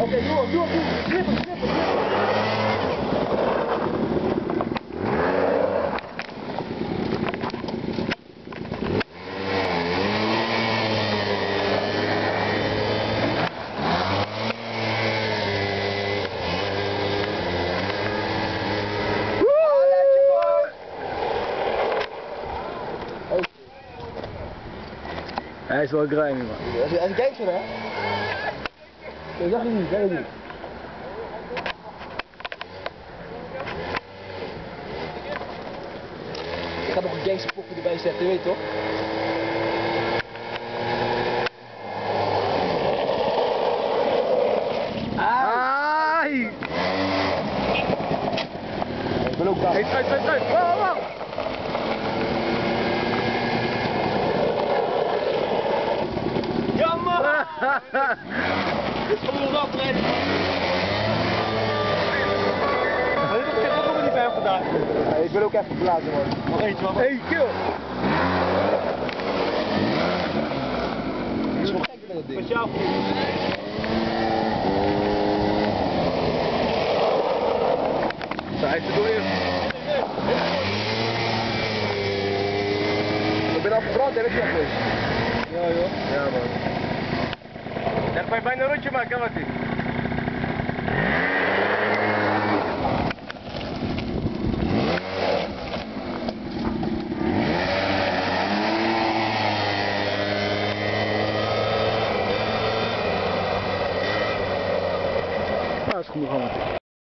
Oké, doe hem, doe hem, doe hem. Knip hem, knip hem, knip hem. Hij is wel grimy, man. Hij een gangster, hè? Dat zag je niet, dat je niet. Ik ga nog een gangsterpoppie erbij zetten, je weet toch? Ai! Ik ben ook daar. Hey, uit, uit, uit! Nog net. Dit heb ik ook niet bij hem gedaan. ik wil ook even blazen, man. Nog eentje, man. Hey, kill! Dat. Speciaal voor hij is er door. Ik ben al verbrand, weet je dat geweest? Ja, joh. Ja, man. Dan ga je bijna een rondje maken, wat is? Nou, is genoeg, man.